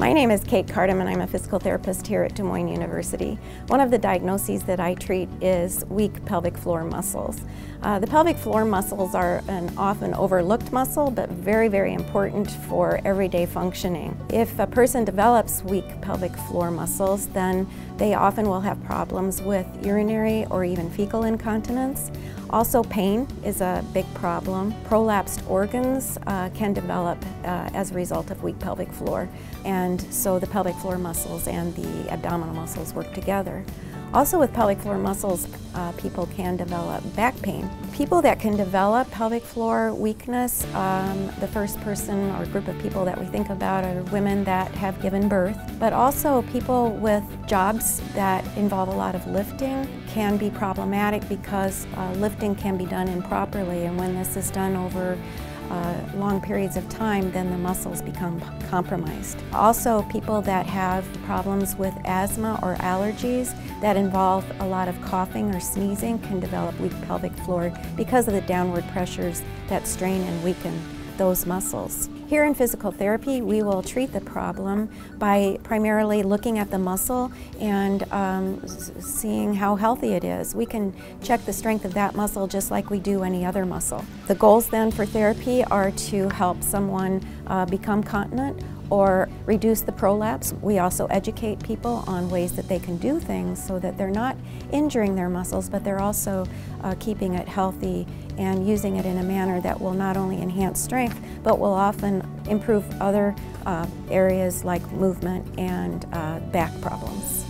My name is Kate Cardamon and I'm a physical therapist here at Des Moines University. One of the diagnoses that I treat is weak pelvic floor muscles. Uh, the pelvic floor muscles are an often overlooked muscle but very, very important for everyday functioning. If a person develops weak pelvic floor muscles, then they often will have problems with urinary or even fecal incontinence. Also, pain is a big problem. Prolapsed organs uh, can develop uh, as a result of weak pelvic floor, and so the pelvic floor muscles and the abdominal muscles work together. Also with pelvic floor muscles, uh, people can develop back pain. People that can develop pelvic floor weakness, um, the first person or group of people that we think about are women that have given birth, but also people with jobs that involve a lot of lifting can be problematic because uh, lifting can be done improperly and when this is done over uh, long periods of time, then the muscles become compromised. Also, people that have problems with asthma or allergies that involve a lot of coughing or sneezing can develop weak pelvic floor because of the downward pressures that strain and weaken those muscles. Here in physical therapy, we will treat the problem by primarily looking at the muscle and um, seeing how healthy it is. We can check the strength of that muscle just like we do any other muscle. The goals then for therapy are to help someone uh, become continent or reduce the prolapse. We also educate people on ways that they can do things so that they're not injuring their muscles, but they're also uh, keeping it healthy and using it in a manner that will not only enhance strength, but will often improve other uh, areas like movement and uh, back problems.